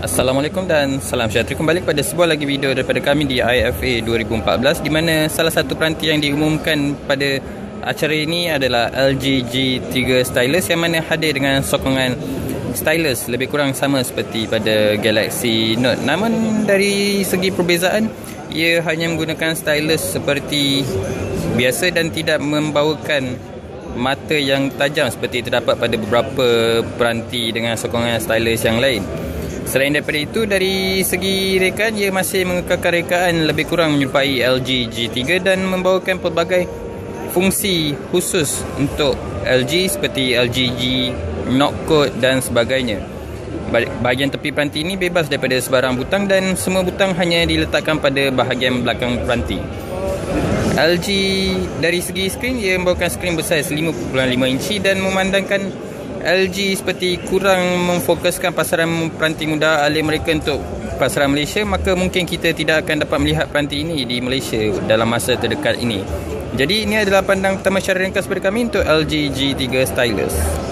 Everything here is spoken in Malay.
Assalamualaikum dan salam sejahtera. Kembali kepada sebuah lagi video daripada kami di IFA 2014 di mana salah satu peranti yang diumumkan pada acara ini adalah LG G3 stylus yang mana hadir dengan sokongan stylus lebih kurang sama seperti pada Galaxy Note. Namun dari segi perbezaan ia hanya menggunakan stylus seperti biasa dan tidak membawakan mata yang tajam seperti terdapat pada beberapa peranti dengan sokongan stylus yang lain Selain daripada itu, dari segi rekaan, ia masih mengekalkan rekaan lebih kurang menyerupai LG G3 dan membawakan pelbagai fungsi khusus untuk LG seperti LG G, Knock Code dan sebagainya. Bahagian tepi peranti ini bebas daripada sebarang butang dan semua butang hanya diletakkan pada bahagian belakang peranti. LG dari segi skrin, ia membawakan skrin besar 5.5 inci dan memandangkan LG seperti kurang memfokuskan pasaran peranti muda alih mereka untuk pasaran Malaysia maka mungkin kita tidak akan dapat melihat peranti ini di Malaysia dalam masa terdekat ini. Jadi ini adalah pandang pertama secara ringkas kami untuk LG G3 Stylus.